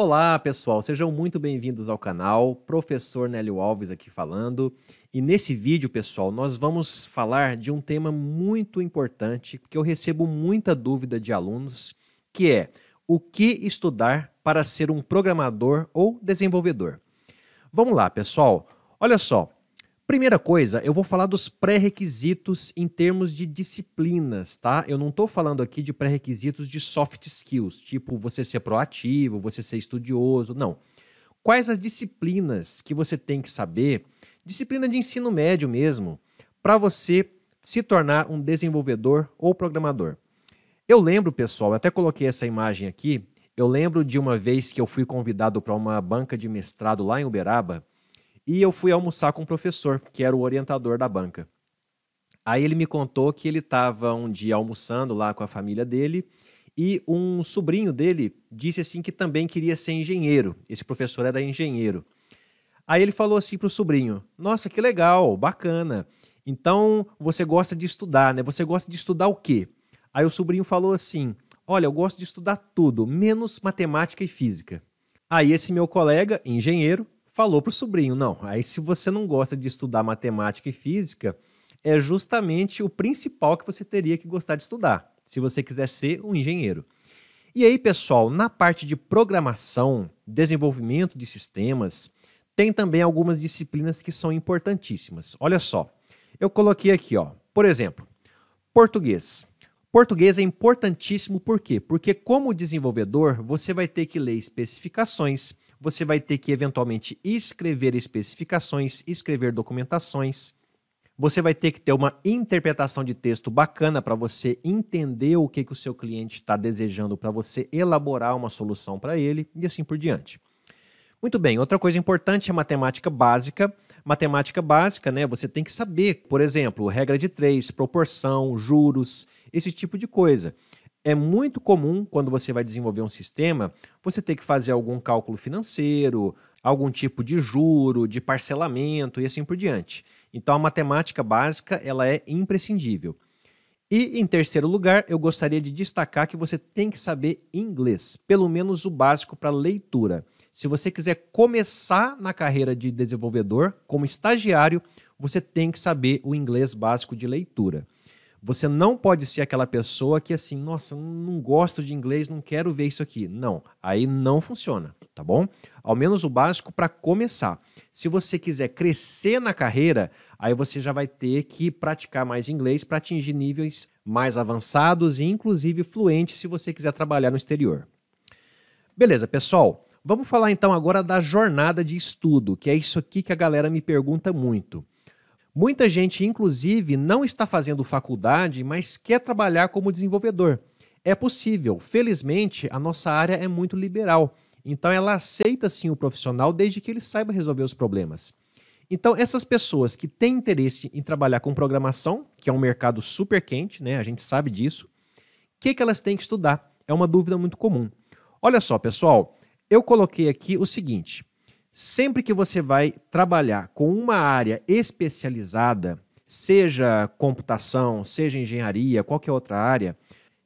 Olá, pessoal, sejam muito bem-vindos ao canal. Professor Nélio Alves aqui falando. E nesse vídeo, pessoal, nós vamos falar de um tema muito importante que eu recebo muita dúvida de alunos, que é o que estudar para ser um programador ou desenvolvedor. Vamos lá, pessoal. Olha só, Primeira coisa, eu vou falar dos pré-requisitos em termos de disciplinas, tá? Eu não estou falando aqui de pré-requisitos de soft skills, tipo você ser proativo, você ser estudioso, não. Quais as disciplinas que você tem que saber, disciplina de ensino médio mesmo, para você se tornar um desenvolvedor ou programador? Eu lembro, pessoal, eu até coloquei essa imagem aqui, eu lembro de uma vez que eu fui convidado para uma banca de mestrado lá em Uberaba, e eu fui almoçar com o professor, que era o orientador da banca. Aí ele me contou que ele estava um dia almoçando lá com a família dele e um sobrinho dele disse assim que também queria ser engenheiro. Esse professor era engenheiro. Aí ele falou assim para o sobrinho: Nossa, que legal, bacana. Então você gosta de estudar, né? Você gosta de estudar o quê? Aí o sobrinho falou assim: Olha, eu gosto de estudar tudo, menos matemática e física. Aí esse meu colega, engenheiro, falou para o sobrinho: não, aí se você não gosta de estudar matemática e física, é justamente o principal que você teria que gostar de estudar, se você quiser ser um engenheiro. E aí, pessoal, na parte de programação, desenvolvimento de sistemas, tem também algumas disciplinas que são importantíssimas. Olha só, eu coloquei aqui, ó, por exemplo, português. Português é importantíssimo por quê? Porque como desenvolvedor, você vai ter que ler especificações, você vai ter que eventualmente escrever especificações, escrever documentações. Você vai ter que ter uma interpretação de texto bacana para você entender o que, que o seu cliente está desejando para você elaborar uma solução para ele e assim por diante. Muito bem, outra coisa importante é matemática básica. Matemática básica, né? Você tem que saber, por exemplo, regra de três, proporção, juros, esse tipo de coisa é muito comum, quando você vai desenvolver um sistema, você ter que fazer algum cálculo financeiro, algum tipo de juro, de parcelamento e assim por diante. Então a matemática básica ela é imprescindível. E em terceiro lugar, eu gostaria de destacar que você tem que saber inglês, pelo menos o básico para leitura. Se você quiser começar na carreira de desenvolvedor como estagiário, você tem que saber o inglês básico de leitura. Você não pode ser aquela pessoa que assim, nossa, não gosto de inglês, não quero ver isso aqui. Não, aí não funciona, tá bom? Ao menos o básico para começar. Se você quiser crescer na carreira, aí você já vai ter que praticar mais inglês para atingir níveis mais avançados e inclusive fluentes se você quiser trabalhar no exterior. Beleza, pessoal? Vamos falar então agora da jornada de estudo, que é isso aqui que a galera me pergunta muito. Muita gente, inclusive, não está fazendo faculdade, mas quer trabalhar como desenvolvedor. É possível. Felizmente, a nossa área é muito liberal. Então, ela aceita sim o profissional desde que ele saiba resolver os problemas. Então, essas pessoas que têm interesse em trabalhar com programação, que é um mercado super quente, né? A gente sabe disso. O que, que elas têm que estudar? É uma dúvida muito comum. Olha só, pessoal, eu coloquei aqui o seguinte: Sempre que você vai trabalhar com uma área especializada, seja computação, seja engenharia, qualquer outra área,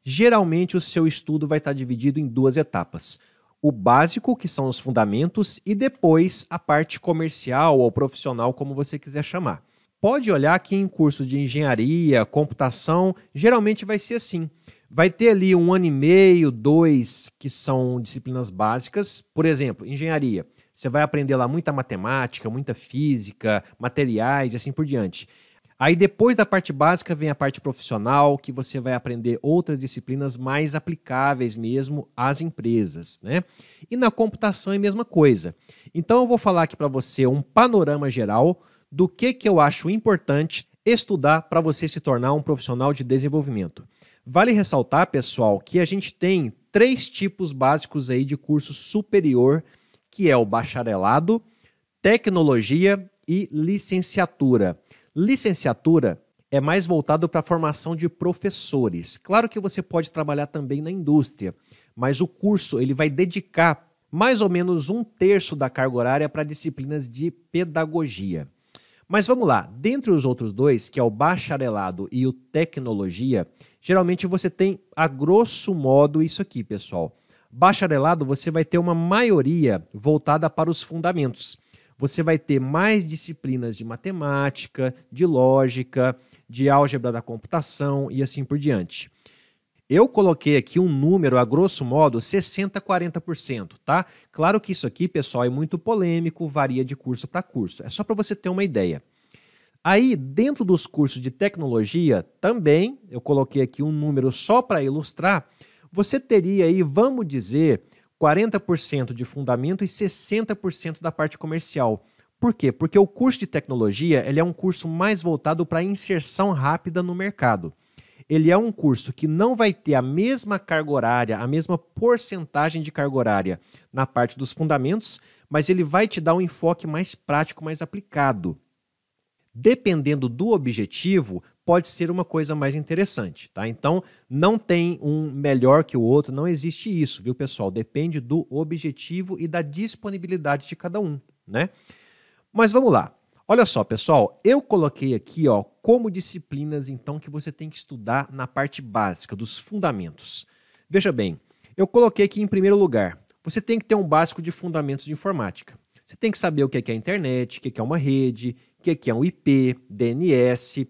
geralmente o seu estudo vai estar dividido em duas etapas. O básico, que são os fundamentos, e depois a parte comercial ou profissional, como você quiser chamar. Pode olhar que em curso de engenharia, computação, geralmente vai ser assim. Vai ter ali um ano e meio, dois, que são disciplinas básicas. Por exemplo, engenharia. Você vai aprender lá muita matemática, muita física, materiais e assim por diante. Aí depois da parte básica vem a parte profissional, que você vai aprender outras disciplinas mais aplicáveis mesmo às empresas, né? E na computação é a mesma coisa. Então eu vou falar aqui para você um panorama geral do que, que eu acho importante estudar para você se tornar um profissional de desenvolvimento. Vale ressaltar, pessoal, que a gente tem três tipos básicos aí de curso superior que é o bacharelado, tecnologia e licenciatura. Licenciatura é mais voltado para a formação de professores. Claro que você pode trabalhar também na indústria, mas o curso ele vai dedicar mais ou menos um terço da carga horária para disciplinas de pedagogia. Mas vamos lá, dentre os outros dois, que é o bacharelado e o tecnologia, geralmente você tem, a grosso modo, isso aqui, pessoal Bacharelado, você vai ter uma maioria voltada para os fundamentos. Você vai ter mais disciplinas de matemática, de lógica, de álgebra da computação e assim por diante. Eu coloquei aqui um número, a grosso modo, 60% 40%, tá? Claro que isso aqui, pessoal, é muito polêmico, varia de curso para curso. É só para você ter uma ideia. Aí, dentro dos cursos de tecnologia, também, eu coloquei aqui um número só para ilustrar, você teria aí, vamos dizer, 40% de fundamento e 60% da parte comercial. Por quê? Porque o curso de tecnologia ele é um curso mais voltado para inserção rápida no mercado ele é um curso que não vai ter a mesma carga horária, a mesma porcentagem de carga horária na parte dos fundamentos, mas ele vai te dar um enfoque mais prático, mais aplicado. Dependendo do objetivo, pode ser uma coisa mais interessante, tá? Então, não tem um melhor que o outro, não existe isso, viu, pessoal? Depende do objetivo e da disponibilidade de cada um, né? Mas vamos lá. Olha só, pessoal, eu coloquei aqui, ó, como disciplinas então que você tem que estudar na parte básica dos fundamentos. Veja bem, eu coloquei aqui em primeiro lugar. Você tem que ter um básico de fundamentos de informática. Você tem que saber o que é a internet, o que é uma rede, o que é um IP, DNS, o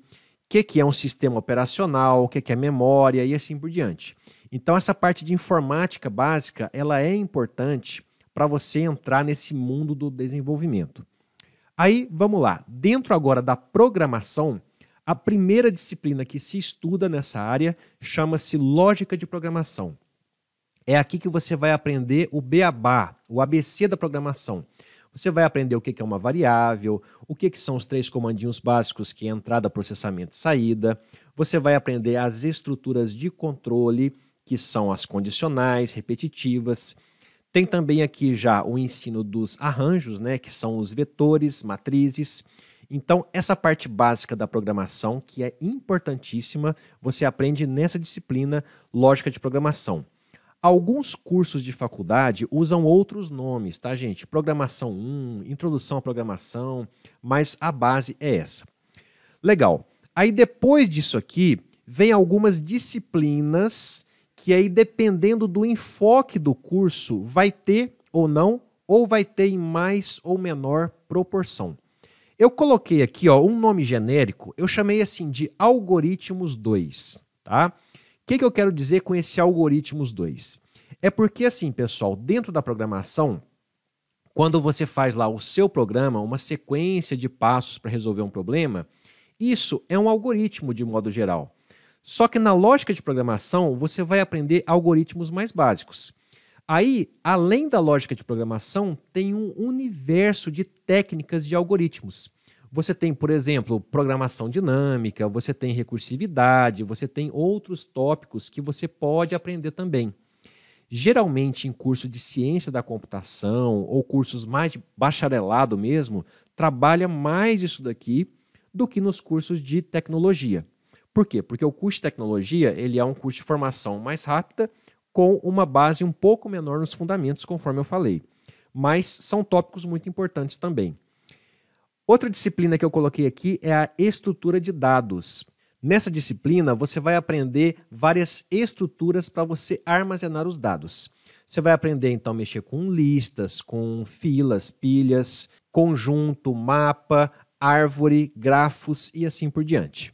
que é um sistema operacional, o que é memória e assim por diante. Então essa parte de informática básica, ela é importante para você entrar nesse mundo do desenvolvimento. Aí, vamos lá. Dentro agora da programação, a primeira disciplina que se estuda nessa área chama-se lógica de programação. É aqui que você vai aprender o beabá, o ABC da programação. Você vai aprender o que é uma variável, o que são os três comandinhos básicos que é entrada, processamento e saída. Você vai aprender as estruturas de controle, que são as condicionais, repetitivas. Tem também aqui já o ensino dos arranjos, né, que são os vetores, matrizes. Então, essa parte básica da programação, que é importantíssima, você aprende nessa disciplina lógica de programação. Alguns cursos de faculdade usam outros nomes, tá, gente? Programação 1, introdução à programação, mas a base é essa. Legal. Aí depois disso aqui, vem algumas disciplinas que aí, dependendo do enfoque do curso, vai ter ou não, ou vai ter em mais ou menor proporção. Eu coloquei aqui ó, um nome genérico, eu chamei assim de algoritmos 2. Tá? O que, que eu quero dizer com esse algoritmos 2? É porque, assim, pessoal, dentro da programação, quando você faz lá o seu programa, uma sequência de passos para resolver um problema, isso é um algoritmo de modo geral. Só que na lógica de programação, você vai aprender algoritmos mais básicos. Aí, além da lógica de programação, tem um universo de técnicas de algoritmos. Você tem, por exemplo, programação dinâmica, você tem recursividade, você tem outros tópicos que você pode aprender também. Geralmente, em curso de ciência da computação ou cursos mais de bacharelado mesmo, trabalha mais isso daqui do que nos cursos de tecnologia. Por quê? Porque o curso de tecnologia ele é um curso de formação mais rápida, com uma base um pouco menor nos fundamentos, conforme eu falei. Mas são tópicos muito importantes também. Outra disciplina que eu coloquei aqui é a estrutura de dados. Nessa disciplina, você vai aprender várias estruturas para você armazenar os dados. Você vai aprender então a mexer com listas, com filas, pilhas, conjunto, mapa, árvore, grafos e assim por diante.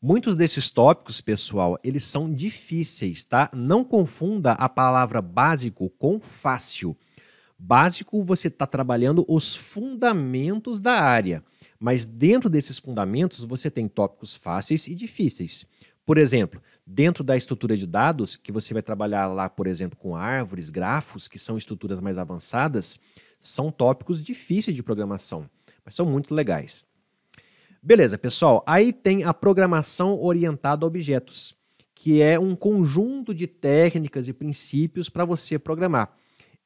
Muitos desses tópicos, pessoal, eles são difíceis, tá? Não confunda a palavra básico com fácil. Básico, você está trabalhando os fundamentos da área, mas dentro desses fundamentos você tem tópicos fáceis e difíceis. Por exemplo, dentro da estrutura de dados, que você vai trabalhar lá, por exemplo, com árvores, grafos, que são estruturas mais avançadas, são tópicos difíceis de programação, mas são muito legais. Beleza, pessoal. Aí tem a programação orientada a objetos, que é um conjunto de técnicas e princípios para você programar.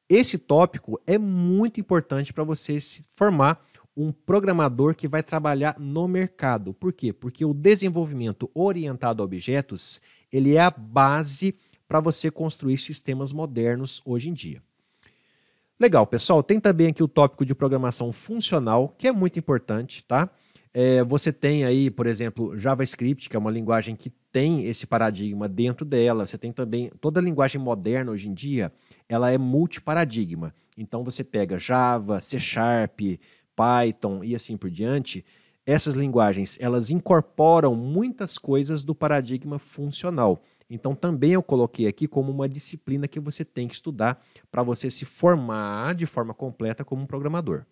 Esse tópico é muito importante para você se formar um programador que vai trabalhar no mercado. Por quê? Porque o desenvolvimento orientado a objetos, ele é a base para você construir sistemas modernos hoje em dia. Legal, pessoal. Tem também aqui o tópico de programação funcional, que é muito importante, tá? É, você tem aí, por exemplo, JavaScript, que é uma linguagem que tem esse paradigma dentro dela. Você tem também toda a linguagem moderna hoje em dia, ela é multiparadigma. Então você pega Java, C Sharp, Python e assim por diante. Essas linguagens, elas incorporam muitas coisas do paradigma funcional. Então também eu coloquei aqui como uma disciplina que você tem que estudar para você se formar de forma completa como um programador.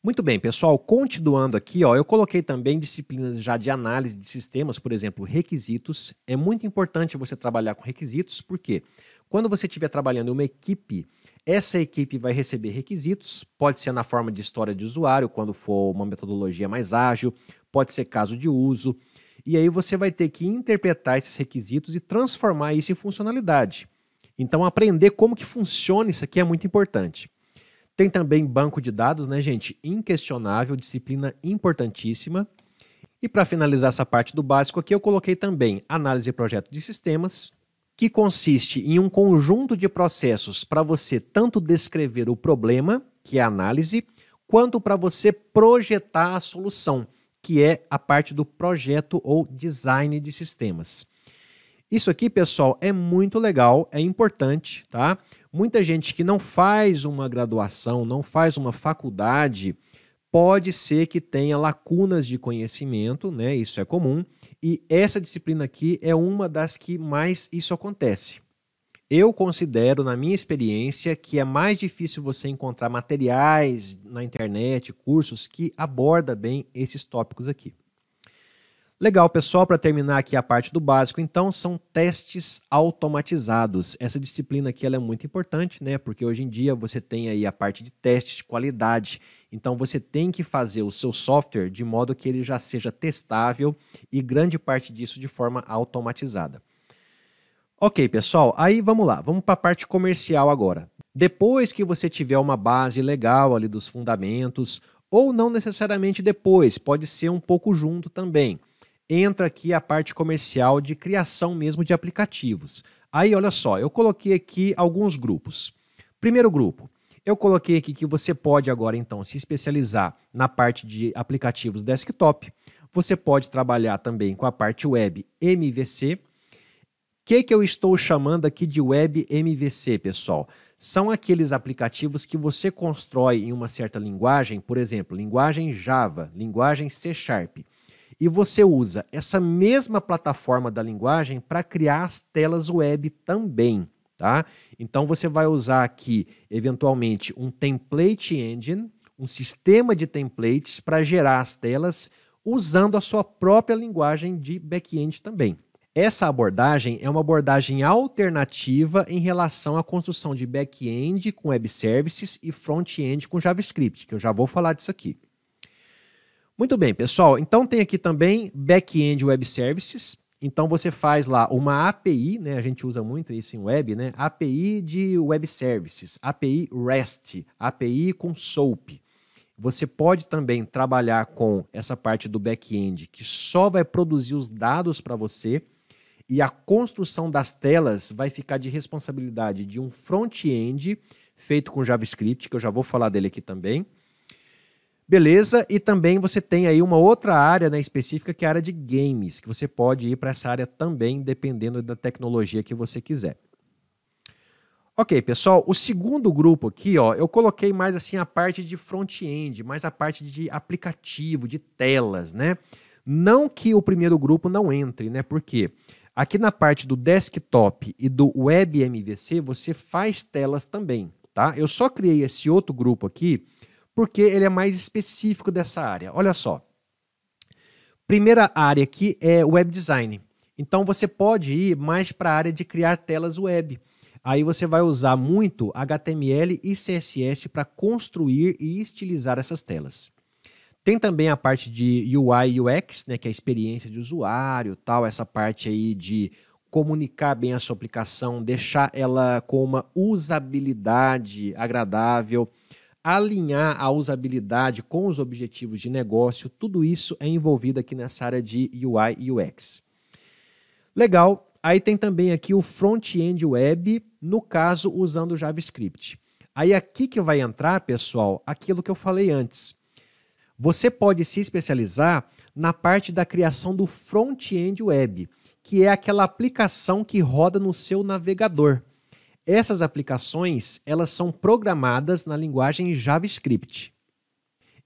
Muito bem, pessoal, continuando aqui, ó, eu coloquei também disciplinas já de análise de sistemas, por exemplo, requisitos. É muito importante você trabalhar com requisitos, porque quando você estiver trabalhando em uma equipe, essa equipe vai receber requisitos, pode ser na forma de história de usuário, quando for uma metodologia mais ágil, pode ser caso de uso, e aí você vai ter que interpretar esses requisitos e transformar isso em funcionalidade. Então, aprender como que funciona isso aqui é muito importante. Tem também banco de dados, né, gente? Inquestionável, disciplina importantíssima. E para finalizar essa parte do básico aqui, eu coloquei também análise de projeto de sistemas, que consiste em um conjunto de processos para você tanto descrever o problema, que é a análise, quanto para você projetar a solução, que é a parte do projeto ou design de sistemas. Isso aqui, pessoal, é muito legal, é importante, tá? Muita gente que não faz uma graduação, não faz uma faculdade, pode ser que tenha lacunas de conhecimento, né? Isso é comum, e essa disciplina aqui é uma das que mais isso acontece. Eu considero, na minha experiência, que é mais difícil você encontrar materiais na internet, cursos que abordam bem esses tópicos aqui. Legal, pessoal, para terminar aqui a parte do básico, então, são testes automatizados. Essa disciplina aqui ela é muito importante, né? Porque hoje em dia você tem aí a parte de testes de qualidade. Então você tem que fazer o seu software de modo que ele já seja testável e grande parte disso de forma automatizada. Ok, pessoal, aí vamos lá, vamos para a parte comercial agora. Depois que você tiver uma base legal ali dos fundamentos, ou não necessariamente depois, pode ser um pouco junto também entra aqui a parte comercial de criação mesmo de aplicativos. Aí, olha só, eu coloquei aqui alguns grupos. Primeiro grupo, eu coloquei aqui que você pode agora então se especializar na parte de aplicativos desktop. Você pode trabalhar também com a parte web MVC. O que, que eu estou chamando aqui de web MVC, pessoal? São aqueles aplicativos que você constrói em uma certa linguagem, por exemplo, linguagem Java, linguagem C Sharp e você usa essa mesma plataforma da linguagem para criar as telas web também. Tá? Então você vai usar aqui, eventualmente, um template engine, um sistema de templates para gerar as telas usando a sua própria linguagem de back-end também. Essa abordagem é uma abordagem alternativa em relação à construção de back-end com web services e front-end com JavaScript, que eu já vou falar disso aqui. Muito bem, pessoal. Então tem aqui também back-end web services. Então você faz lá uma API, né? A gente usa muito isso em web, né? API de web services, API REST, API com SOAP. Você pode também trabalhar com essa parte do back-end que só vai produzir os dados para você e a construção das telas vai ficar de responsabilidade de um front-end feito com JavaScript, que eu já vou falar dele aqui também Beleza, e também você tem aí uma outra área né, específica que é a área de games, que você pode ir para essa área também, dependendo da tecnologia que você quiser. Ok, pessoal, o segundo grupo aqui, ó, eu coloquei mais assim a parte de front-end, mais a parte de aplicativo, de telas, né? Não que o primeiro grupo não entre, né? Porque aqui na parte do desktop e do web MVC, você faz telas também, tá? Eu só criei esse outro grupo aqui porque ele é mais específico dessa área. Olha só. Primeira área aqui é web design. Então você pode ir mais para a área de criar telas web. Aí você vai usar muito HTML e CSS para construir e estilizar essas telas. Tem também a parte de UI UX, né, que é a experiência de usuário, tal, essa parte aí de comunicar bem a sua aplicação, deixar ela com uma usabilidade agradável alinhar a usabilidade com os objetivos de negócio, tudo isso é envolvido aqui nessa área de UI e UX. Legal, aí tem também aqui o front-end web, no caso usando JavaScript. Aí aqui que vai entrar, pessoal, aquilo que eu falei antes. Você pode se especializar na parte da criação do front-end web, que é aquela aplicação que roda no seu navegador. Essas aplicações, elas são programadas na linguagem JavaScript.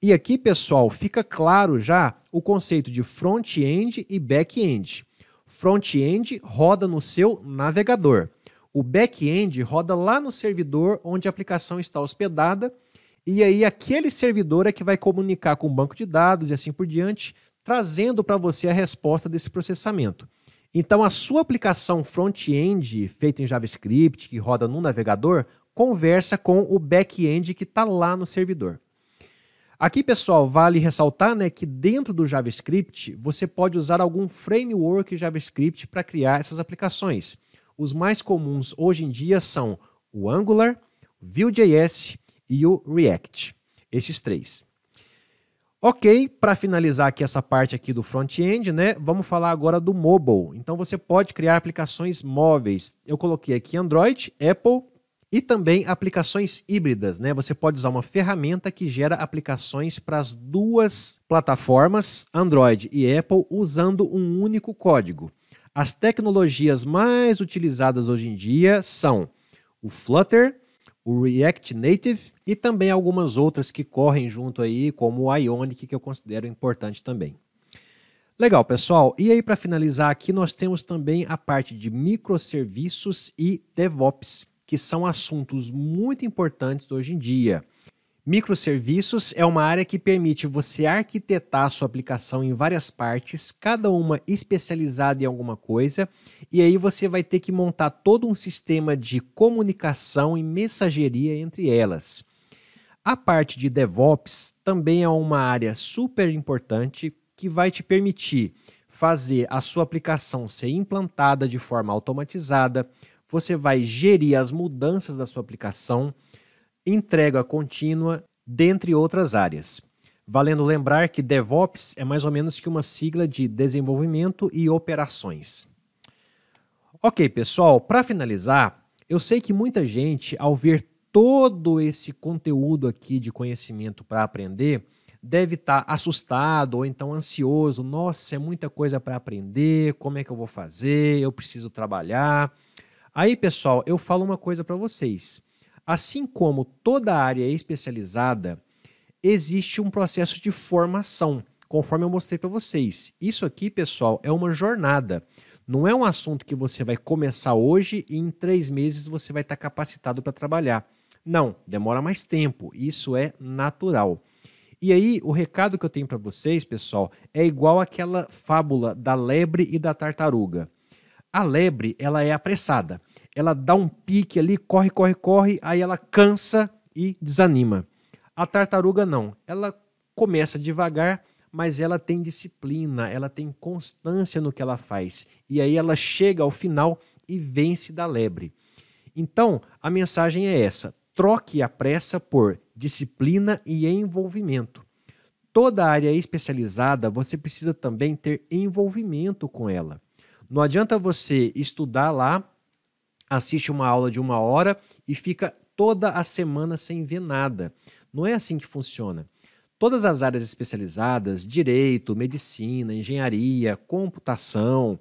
E aqui, pessoal, fica claro já o conceito de front-end e back-end. Front-end roda no seu navegador. O back-end roda lá no servidor onde a aplicação está hospedada, e aí aquele servidor é que vai comunicar com o banco de dados e assim por diante, trazendo para você a resposta desse processamento. Então, a sua aplicação front-end, feita em JavaScript, que roda no navegador, conversa com o back-end que está lá no servidor. Aqui, pessoal, vale ressaltar né, que dentro do JavaScript você pode usar algum framework JavaScript para criar essas aplicações. Os mais comuns hoje em dia são o Angular, Vue.js e o React. Esses três. Ok, para finalizar aqui essa parte aqui do front-end, né, vamos falar agora do mobile. Então você pode criar aplicações móveis. Eu coloquei aqui Android, Apple e também aplicações híbridas, né? Você pode usar uma ferramenta que gera aplicações para as duas plataformas, Android e Apple, usando um único código. As tecnologias mais utilizadas hoje em dia são o Flutter, o React Native e também algumas outras que correm junto aí, como o Ionic, que eu considero importante também. Legal, pessoal. E aí, para finalizar aqui, nós temos também a parte de microserviços e DevOps, que são assuntos muito importantes hoje em dia. Microserviços é uma área que permite você arquitetar a sua aplicação em várias partes, cada uma especializada em alguma coisa, e aí você vai ter que montar todo um sistema de comunicação e mensageria entre elas. A parte de DevOps também é uma área super importante que vai te permitir fazer a sua aplicação ser implantada de forma automatizada, você vai gerir as mudanças da sua aplicação entrega contínua, dentre outras áreas. Valendo lembrar que DevOps é mais ou menos que uma sigla de desenvolvimento e operações. Ok, pessoal, para finalizar, eu sei que muita gente, ao ver todo esse conteúdo aqui de conhecimento para aprender, deve estar tá assustado ou então ansioso. Nossa, é muita coisa para aprender, como é que eu vou fazer? Eu preciso trabalhar. Aí, pessoal, eu falo uma coisa para vocês. Assim como toda área especializada, existe um processo de formação, conforme eu mostrei para vocês. Isso aqui, pessoal, é uma jornada. Não é um assunto que você vai começar hoje e em três meses você vai estar capacitado para trabalhar. Não, demora mais tempo. Isso é natural. E aí, o recado que eu tenho para vocês, pessoal, é igual aquela fábula da lebre e da tartaruga. A lebre, ela é apressada ela dá um pique ali, corre, corre, corre, aí ela cansa e desanima. A tartaruga não, ela começa devagar, mas ela tem disciplina, ela tem constância no que ela faz. E aí ela chega ao final e vence da lebre. Então, a mensagem é essa: troque a pressa por disciplina e envolvimento. Toda área especializada, você precisa também ter envolvimento com ela. Não adianta você estudar lá assiste uma aula de uma hora e fica toda a semana sem ver nada. Não é assim que funciona. Todas as áreas especializadas, direito, medicina, engenharia, computação,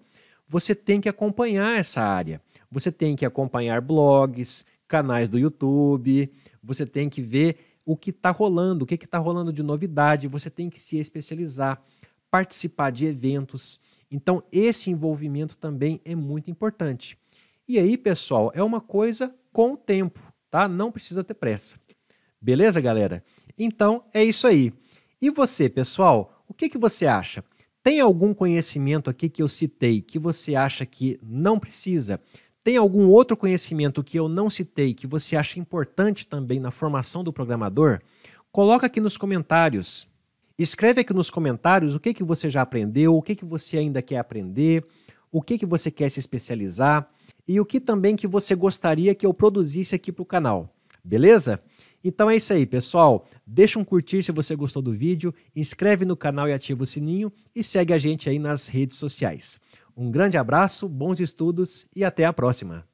você tem que acompanhar essa área. Você tem que acompanhar blogs, canais do YouTube, você tem que ver o que está rolando, o que está rolando de novidade, você tem que se especializar, participar de eventos. Então, esse envolvimento também é muito importante. E aí, pessoal, é uma coisa com o tempo, tá? Não precisa ter pressa. Beleza, galera? Então, é isso aí. E você, pessoal, o que, que você acha? Tem algum conhecimento aqui que eu citei que você acha que não precisa? Tem algum outro conhecimento que eu não citei que você acha importante também na formação do programador? Coloca aqui nos comentários. Escreve aqui nos comentários o que, que você já aprendeu, o que, que você ainda quer aprender, o que, que você quer se especializar e o que também que você gostaria que eu produzisse aqui para o canal. Beleza? Então é isso aí, pessoal. Deixa um curtir se você gostou do vídeo, inscreve no canal e ativa o sininho e segue a gente aí nas redes sociais. Um grande abraço, bons estudos e até a próxima.